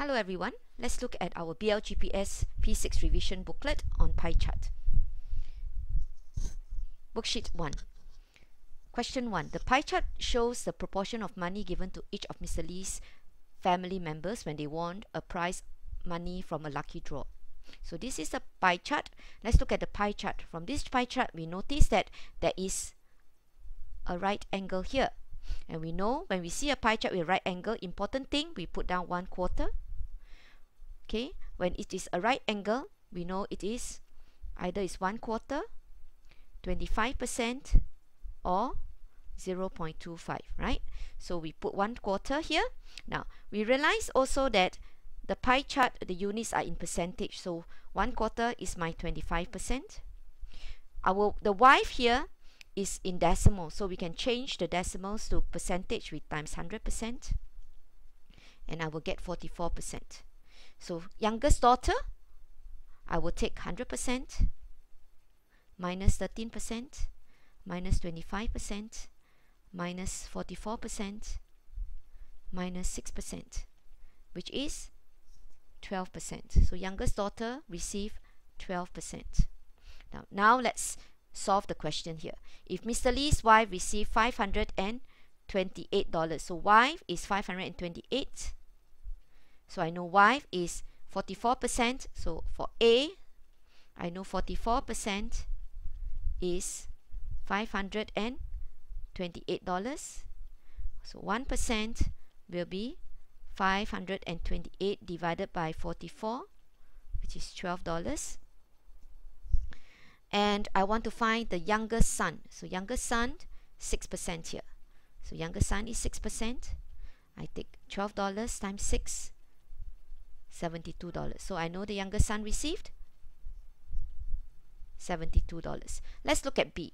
Hello everyone, let's look at our BLGPS P6 revision booklet on pie chart. Worksheet 1. Question 1. The pie chart shows the proportion of money given to each of Mr. Lee's family members when they won a prize money from a lucky draw. So this is the pie chart. Let's look at the pie chart. From this pie chart, we notice that there is a right angle here. And we know when we see a pie chart with a right angle, important thing, we put down one quarter. Okay, when it is a right angle, we know it is either is one quarter, 25% or 0.25, right? So we put one quarter here. Now, we realize also that the pie chart, the units are in percentage. So one quarter is my 25%. Our, the wife here is in decimal. So we can change the decimals to percentage with times 100%. And I will get 44%. So youngest daughter, I will take 100% minus 13% minus 25% minus 44% minus 6% which is 12%. So youngest daughter receive 12%. Now, now let's solve the question here. If Mr. Lee's wife received $528, so wife is 528. So I know wife is 44%. So for A, I know 44% is $528. So 1% will be 528 divided by 44, which is $12 and I want to find the youngest son. So youngest son, 6% here. So youngest son is 6%. I take $12 times 6, $72. So I know the youngest son received $72. Let's look at B.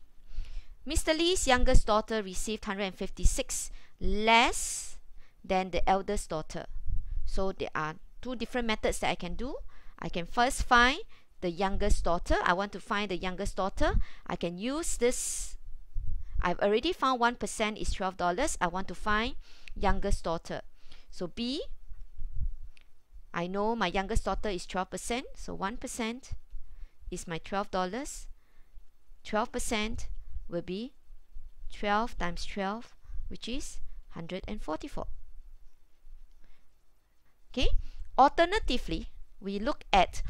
Mr. Lee's youngest daughter received 156 less than the eldest daughter. So there are two different methods that I can do. I can first find the youngest daughter. I want to find the youngest daughter. I can use this. I've already found 1% is $12. I want to find youngest daughter. So B, I know my youngest daughter is 12%. So 1% is my $12. 12% will be 12 times 12, which is 144. Okay, alternatively, we look at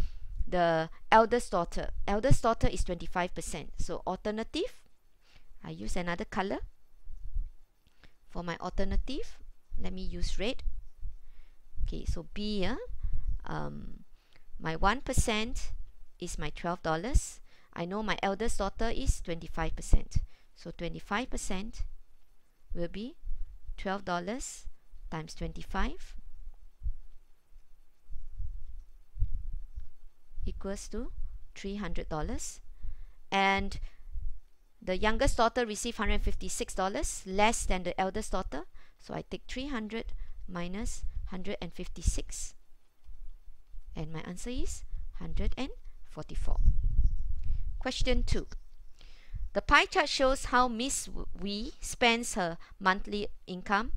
the eldest daughter. Eldest daughter is 25%. So alternative, I use another color. For my alternative, let me use red. Okay, so B, uh, um, my 1% is my $12. I know my eldest daughter is 25%. So 25% will be $12 times 25 equals to $300 and the youngest daughter received $156 less than the eldest daughter so I take 300 minus 156 and my answer is 144 question 2 the pie chart shows how Miss Wee spends her monthly income.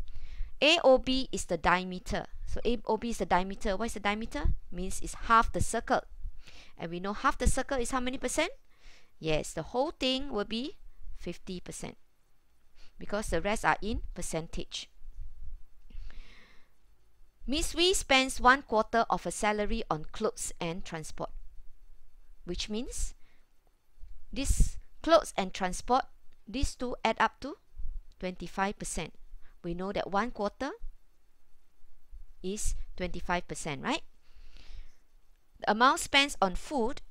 AOB is the diameter. So AOB is the diameter. What is the diameter? Means it's half the circle. And we know half the circle is how many percent? Yes, the whole thing will be 50% because the rest are in percentage. Miss Wee spends one quarter of her salary on clothes and transport, which means this clothes and transport, these two add up to 25%. We know that one quarter is 25%, right? the amount spent on food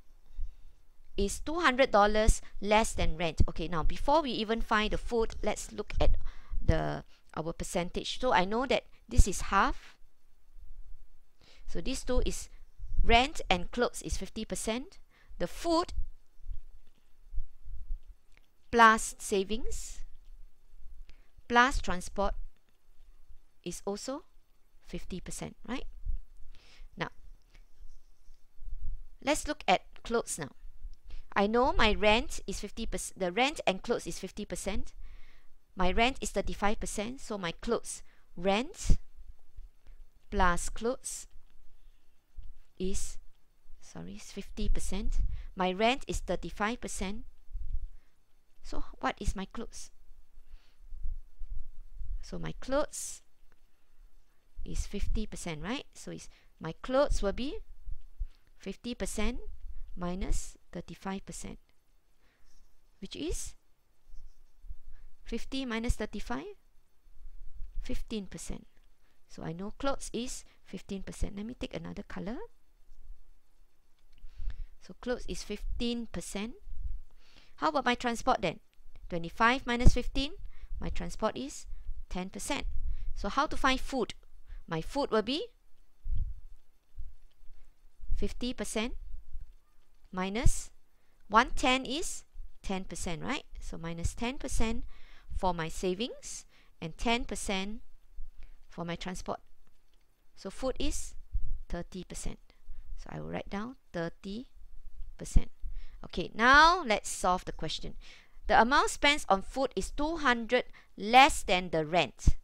is $200 less than rent. Okay, now before we even find the food, let's look at the our percentage. So I know that this is half. So this two is rent and clothes is 50%. The food plus savings plus transport is also 50%, right? Now, let's look at clothes now. I know my rent is 50%, the rent and clothes is 50%. My rent is 35%, so my clothes, rent plus clothes is sorry 50% my rent is 35% so what is my clothes? So my clothes is 50% right? So it's my clothes will be 50% minus 35% which is 50 minus 35 15% so I know clothes is 15% let me take another color so clothes is 15% how about my transport then 25 minus 15 my transport is 10% so how to find food my food will be 50% minus 110 is 10%, right? So minus 10% for my savings and 10% for my transport. So food is 30%. So I will write down 30%. Okay, now let's solve the question. The amount spent on food is 200 less than the rent.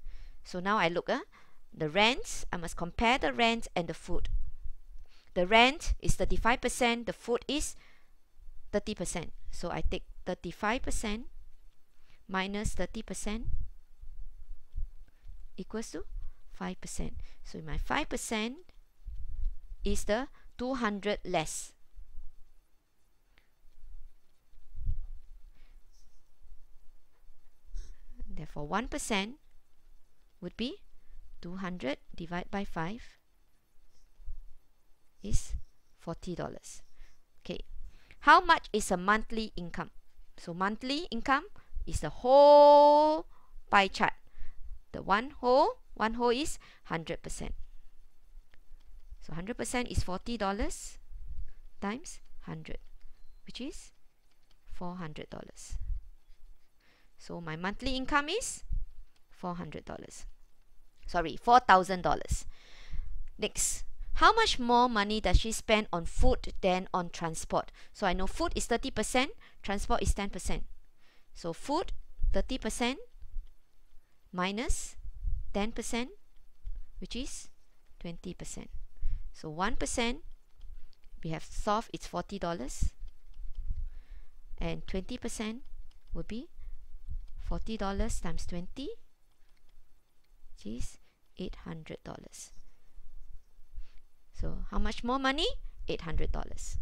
So now I look, uh, the rent, I must compare the rent and the food. The rent is 35%, the food is 30%. So I take 35% minus 30% equals to 5%. So my 5% is the 200 less. Therefore 1% would be 200 divided by 5 is $40. Okay, how much is a monthly income? So monthly income is the whole pie chart. The one whole, one whole is 100%. So 100% is $40 times 100, which is $400. So my monthly income is $400. Sorry, $4,000. Next, how much more money does she spend on food than on transport? So I know food is 30%, transport is 10%. So food 30% minus 10%, which is 20%. So 1% we have solved it's $40 and 20% would be $40 times 20 which is $800. So how much more money? $800.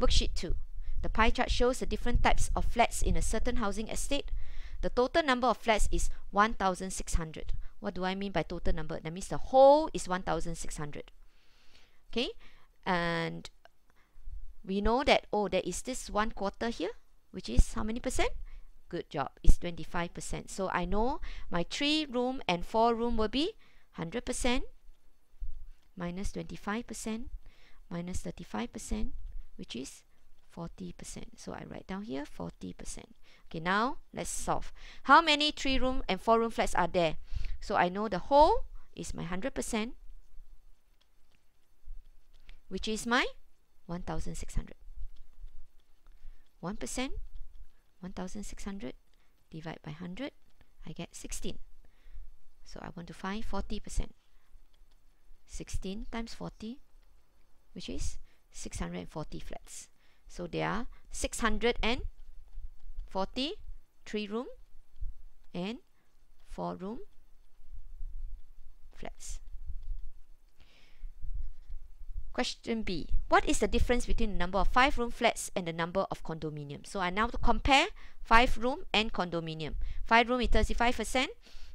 Worksheet 2. The pie chart shows the different types of flats in a certain housing estate. The total number of flats is 1,600. What do I mean by total number? That means the whole is 1,600. Okay, and we know that, oh, there is this one quarter here, which is how many percent? Good job, it's 25%. So I know my three room and four room will be 100% minus 25% minus 35%, which is 40%. So I write down here 40%. Okay, now let's solve. How many three room and four room flats are there? So I know the whole is my 100%, which is my 1,600. 1%, 1,600 divided by 100, I get 16. So I want to find 40%. 16 times 40 which is 640 flats so there are 640 three room and four room flats Question B. What is the difference between the number of 5 room flats and the number of condominiums? So I now to compare 5 room and condominium. 5 room is 35%,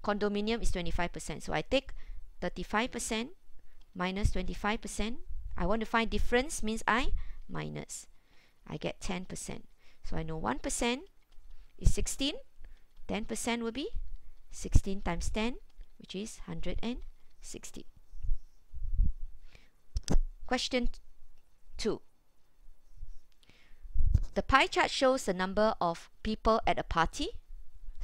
condominium is 25%. So I take 35% minus 25%. I want to find difference means I minus. I get 10%. So I know 1% is 16. 10% will be 16 times 10, which is 160. Question 2. The pie chart shows the number of people at a party.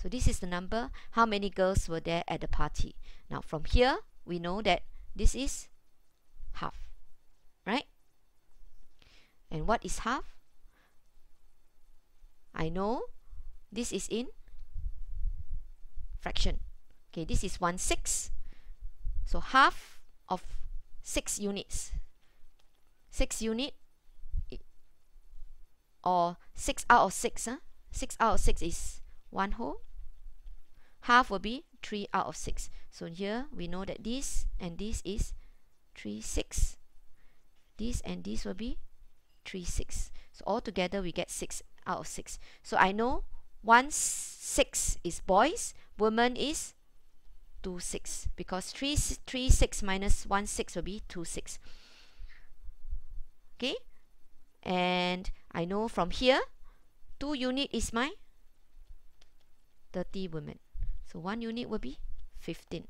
So this is the number, how many girls were there at the party. Now from here, we know that this is half, right? And what is half? I know this is in fraction. Okay, this is 1 6. So half of 6 units. 6 unit. Or 6 out of 6 huh? 6 out of 6 is 1 whole. Half will be 3 out of 6 so here we know that this and this is 3 6 this and this will be 3 6 so altogether we get 6 out of 6 so I know 1 6 is boys woman is 2 6 because 3 3 6 minus 1 6 will be 2 6 okay? And I know from here 2 unit is my 30 women. So 1 unit will be 15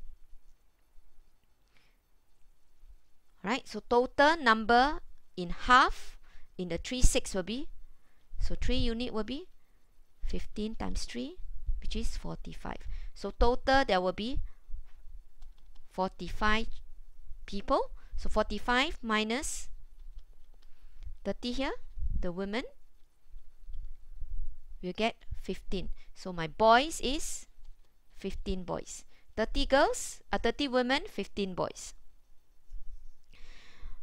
right so total number in half in the 3 6 will be so 3 unit will be 15 times 3 which is 45 so total there will be 45 people. So 45 minus 30 here the women will get 15 so my boys is 15 boys. 30 girls uh, 30 women 15 boys.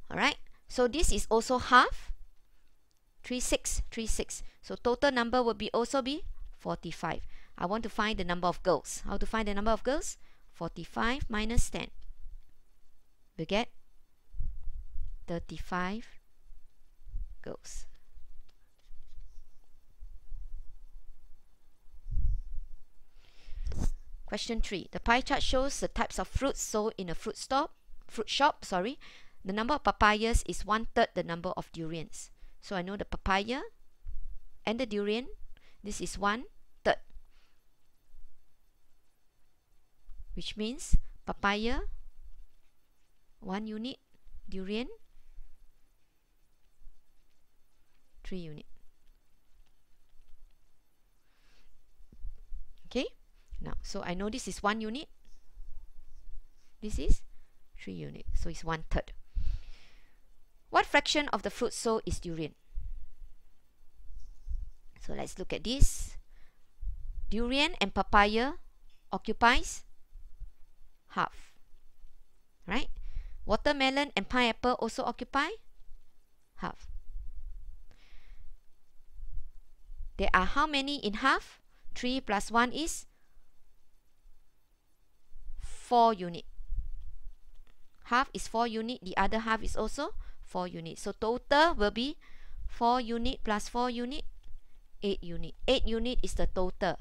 Alright so this is also half. 3 6 3 6 so total number will be also be 45 I want to find the number of girls. How to find the number of girls? 45 minus 10 we get 35 girls Question 3. The pie chart shows the types of fruits sold in a fruit stop, fruit shop, sorry. The number of papayas is one third the number of durians. So I know the papaya and the durian, this is one third. Which means papaya, one unit, durian, three unit. Okay? Now, so I know this is 1 unit. This is 3 unit. So it's 1 third. What fraction of the fruit sold is durian? So let's look at this. Durian and papaya occupies half. Right? Watermelon and pineapple also occupy half. There are how many in half? 3 plus 1 is 4 unit. Half is 4 unit, the other half is also 4 unit. So total will be 4 unit plus 4 unit, 8 unit. 8 unit is the total.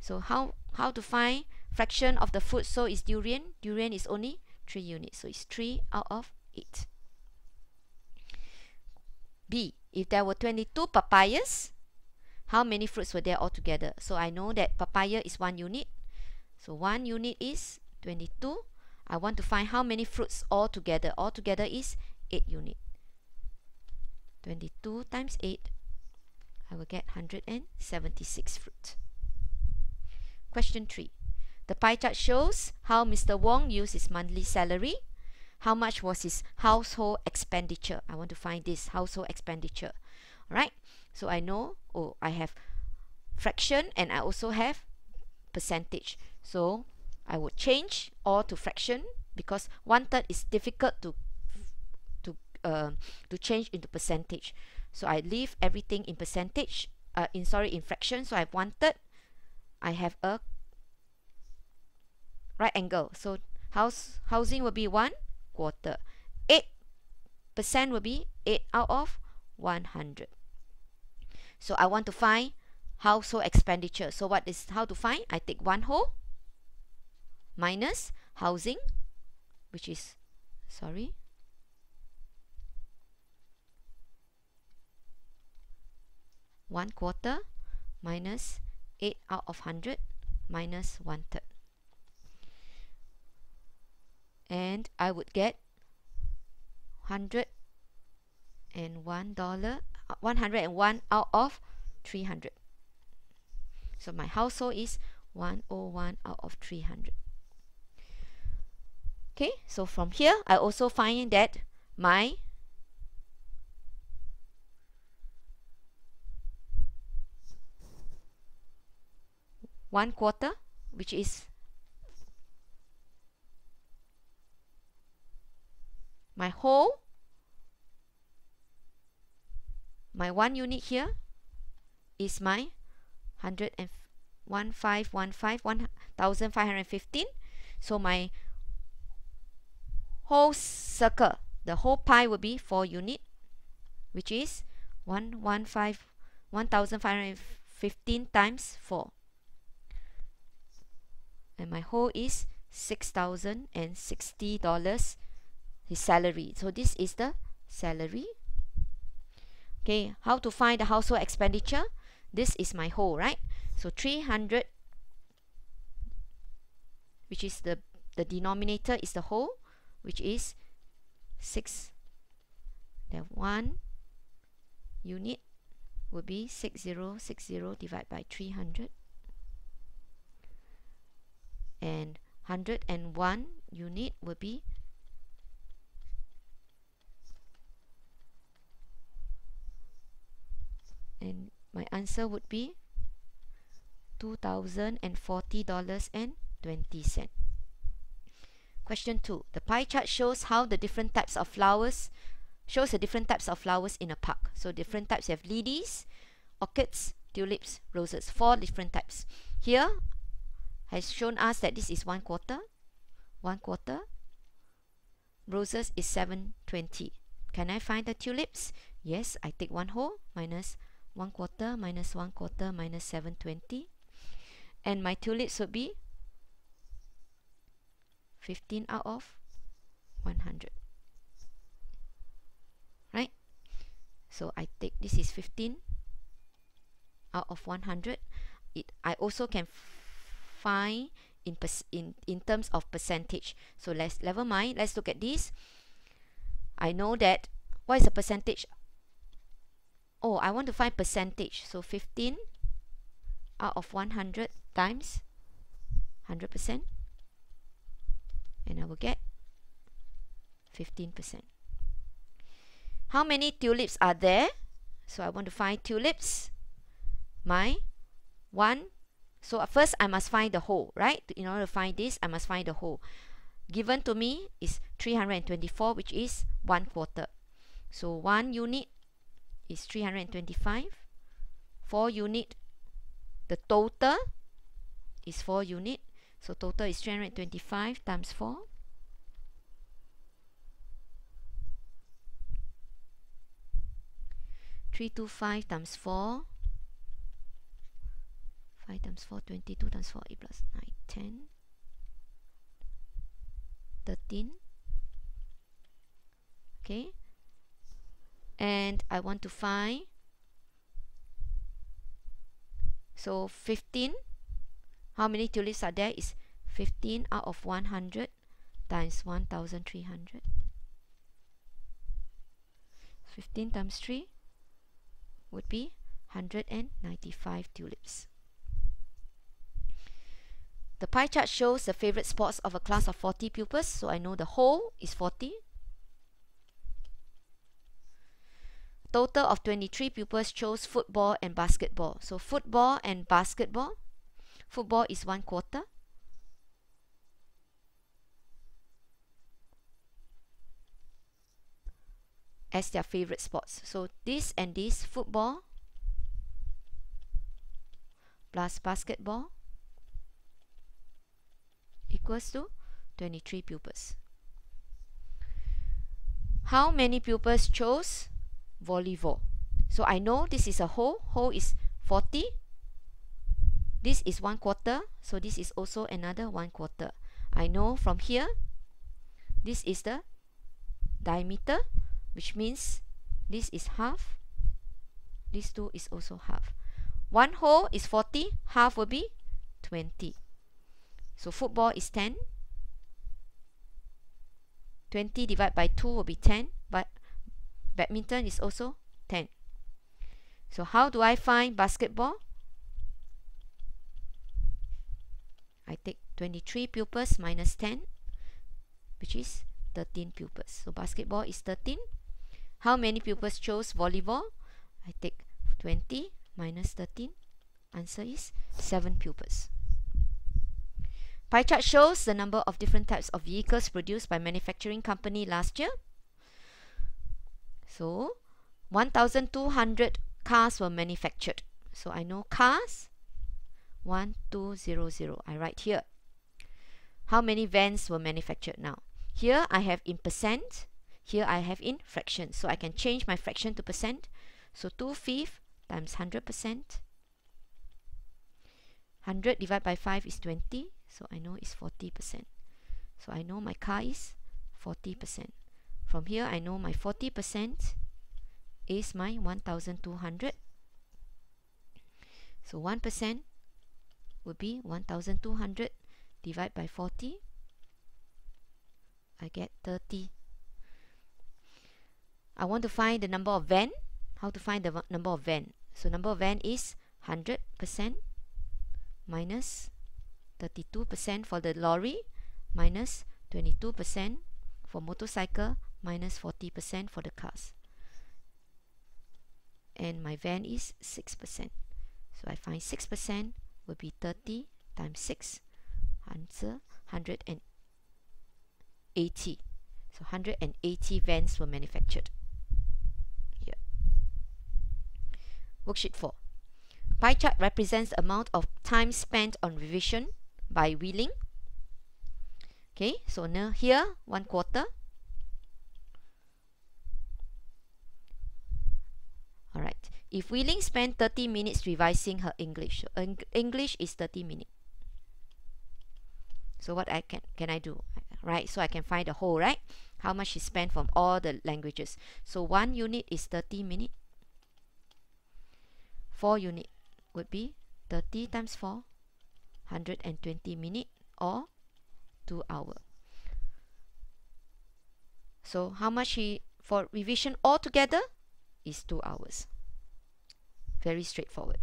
So how, how to find fraction of the food So is durian? Durian is only 3 units. So it's 3 out of 8. B. If there were 22 papayas, how many fruits were there altogether? So I know that papaya is 1 unit. So 1 unit is 22. I want to find how many fruits all together. All together is 8 unit. 22 times 8, I will get 176 fruit. Question 3. The pie chart shows how Mr. Wong used his monthly salary. How much was his household expenditure? I want to find this household expenditure. Alright, so I know, oh, I have fraction and I also have percentage. So I would change all to fraction because one third is difficult to to uh, to change into percentage. So I leave everything in percentage, uh, in sorry in fraction. So I have one third. I have a right angle. So house housing will be one quarter. Eight percent will be eight out of one hundred. So I want to find household expenditure. So what is how to find? I take one whole minus housing, which is, sorry, one quarter minus 8 out of 100 minus one third. And I would get hundred and one dollar. 101 out of 300 so my household is 101 out of 300 okay so from here I also find that my one quarter which is my whole my one unit here is my 1515 so my whole circle the whole pie will be 4 unit which is 115 1515 times 4 and my whole is $6,060 his salary. So this is the salary okay how to find the household expenditure? This is my whole right? So 300 which is the the denominator is the whole which is 6 the 1 unit would be 6060 divided by 300 and 101 unit would be and my answer would be $2,040.20. Question 2. The pie chart shows how the different types of flowers shows the different types of flowers in a park. So different types have lilies, orchids, tulips, roses. Four different types. Here has shown us that this is one quarter. One quarter. Roses is 720. Can I find the tulips? Yes, I take one whole minus 1 quarter minus 1 quarter minus 720 and my tulips would be 15 out of 100 right? So I take this is 15 out of 100 it I also can find in in in terms of percentage. So let's never mind. Let's look at this. I know that what is the percentage oh I want to find percentage. So 15 out of 100 times 100% and I will get 15% how many tulips are there? So I want to find tulips. My one. So first I must find the whole right? In order to find this I must find the whole. Given to me is 324 which is one quarter. So one unit is 325 4 unit the total is 4 unit. So total is 325 times 4 325 times 4 5 times 4 22 times 4 8 plus 9 10 13 okay and I want to find so 15 how many tulips are there is 15 out of 100 times 1300 15 times 3 would be 195 tulips. The pie chart shows the favorite sports of a class of 40 pupils so I know the whole is 40 total of 23 pupils chose football and basketball. So football and basketball. Football is one quarter. As their favorite sports. So this and this football plus basketball equals to 23 pupils. How many pupils chose volleyball. So I know this is a whole. Whole is 40. This is one quarter. So this is also another one quarter. I know from here, this is the diameter, which means this is half. This two is also half. One whole is 40. Half will be 20. So football is 10. 20 divided by 2 will be 10. But badminton is also 10 so how do I find basketball? I take 23 pupils minus 10 which is 13 pupils. So basketball is 13 how many pupils chose volleyball? I take 20 minus 13 answer is 7 pupils. Pie chart shows the number of different types of vehicles produced by manufacturing company last year so 1200 cars were manufactured. So I know cars 1200. I write here. How many vans were manufactured now? Here I have in percent. Here I have in fraction. So I can change my fraction to percent. So 2 fifth times 100 percent. 100 divided by 5 is 20. So I know it's 40 percent. So I know my car is 40 percent. From here I know my 40 percent is my 1200 so 1% would be 1200 divided by 40 I get 30 I want to find the number of van. How to find the number of van? So number of van is 100% minus 32% for the lorry minus 22% for motorcycle minus 40% for the cars and my van is 6%. So I find 6% will be 30 times 6, answer 180. So 180 vans were manufactured. Here. Worksheet 4. Pie chart represents the amount of time spent on revision by Wei Ling. Okay, so now here, one quarter, Alright. If Wei Ling spent 30 minutes revising her English, English is 30 minutes. So what I can can I do? Right, so I can find the whole, right? How much she spent from all the languages. So one unit is 30 minutes. Four unit would be 30 times 4, 120 minutes or 2 hour. So how much she for revision altogether? Is 2 hours. Very straightforward.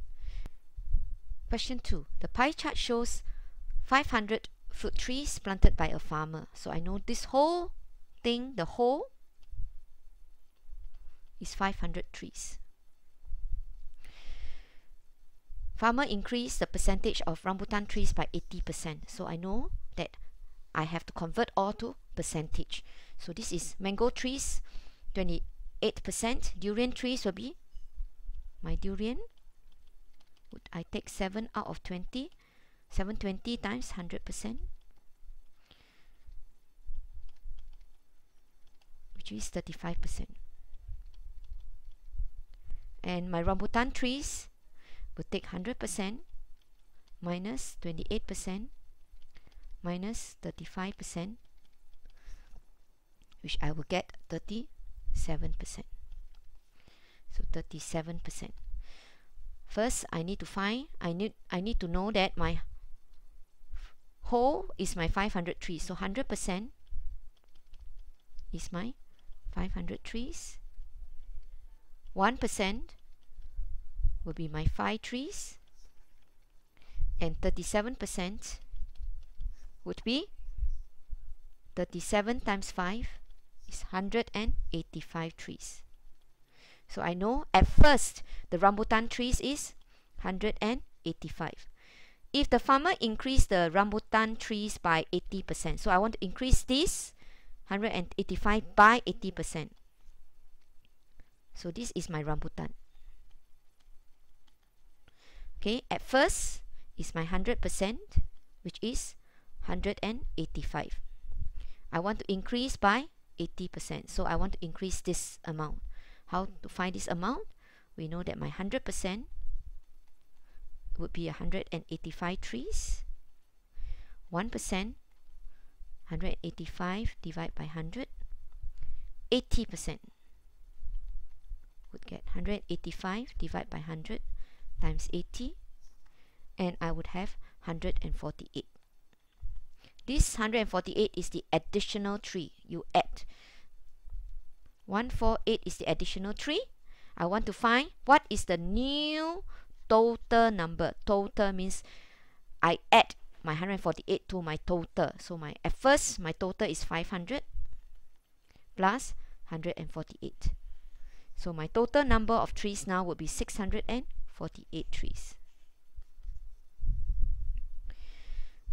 Question 2. The pie chart shows 500 fruit trees planted by a farmer. So I know this whole thing, the whole, is 500 trees. Farmer increased the percentage of rambutan trees by 80%. So I know that I have to convert all to percentage. So this is mango trees, 20, 8%. Durian trees will be my durian. Would I take 7 out of 20? 720 times 100%. Which is 35%. And my rambutan trees would take 100% minus 28% minus 35% which I will get 30 7%. So 37%. First, I need to find, I need, I need to know that my whole is my 500 trees. So 100% is my 500 trees. 1% will be my 5 trees. And 37% would be 37 times 5 is 185 trees. So I know at first the rambutan trees is 185. If the farmer increase the rambutan trees by 80%, so I want to increase this 185 by 80%. So this is my rambutan. Okay, at first is my 100%, which is 185. I want to increase by 80%. So I want to increase this amount. How to find this amount? We know that my 100% would be 185 trees. 1%, 185 divided by 100. 80% would get 185 divided by 100 times 80 and I would have 148. This 148 is the additional 3. You add. 148 is the additional 3. I want to find what is the new total number. Total means I add my 148 to my total. So my at first my total is 500 plus 148. So my total number of trees now would be 648 trees.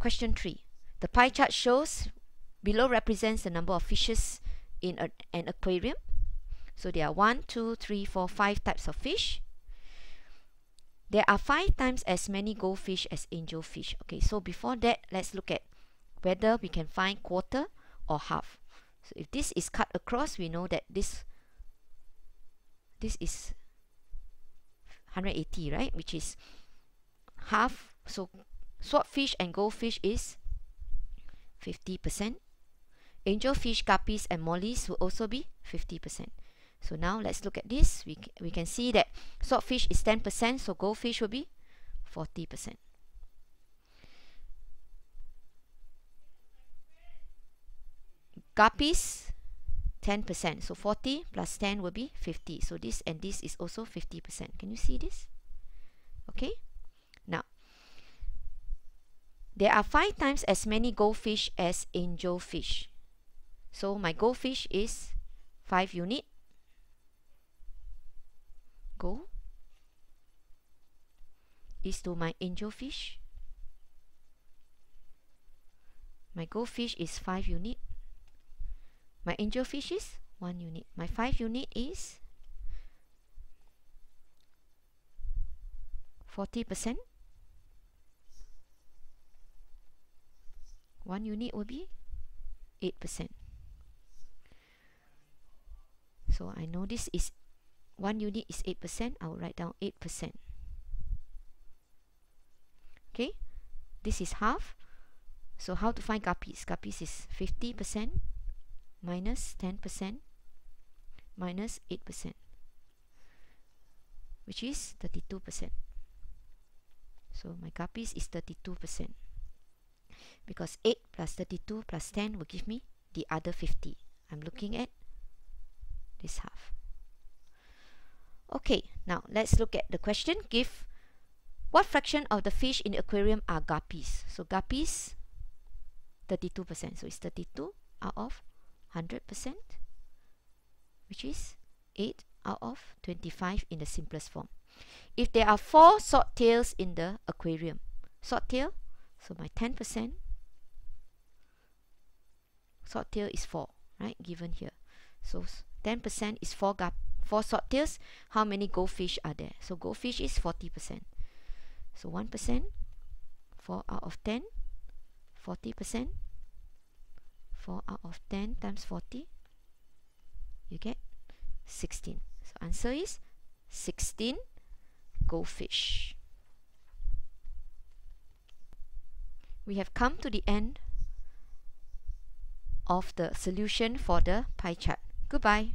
Question 3. The pie chart shows below represents the number of fishes in a, an aquarium. So there are one, two, three, four, five types of fish. There are five times as many goldfish as angelfish. Okay, so before that, let's look at whether we can find quarter or half. So if this is cut across, we know that this this is 180, right? Which is half. So swordfish and goldfish is 50%. Angelfish, guppies and mollies will also be 50%. So now let's look at this. We, we can see that swordfish is 10%, so goldfish will be 40%. Guppies, 10%. So 40 plus 10 will be 50. So this and this is also 50%. Can you see this? Okay. There are five times as many goldfish as angelfish. So my goldfish is 5 unit. Go is to my angelfish. My goldfish is 5 unit. My angelfish is 1 unit. My 5 unit is 40%. 1 unit will be 8%. So I know this is 1 unit is 8%. I will write down 8%. Okay, this is half. So how to find guppies? Guppies is 50% minus 10% minus 8%, which is 32%. So my guppies is 32%. Because 8 plus 32 plus 10 will give me the other 50. I'm looking at this half. Okay, now let's look at the question. Give what fraction of the fish in the aquarium are guppies? So guppies, 32%. So it's 32 out of 100%, which is 8 out of 25 in the simplest form. If there are 4 swordtails in the aquarium, swordtail, so my 10%, swordtail is 4, right, given here. So 10% is 4 gup 4 swordtails. How many goldfish are there? So goldfish is 40%. So 1%, 4 out of 10, 40%, 4 out of 10 times 40, you get 16. So answer is 16 goldfish. We have come to the end of the solution for the pie chart. Goodbye.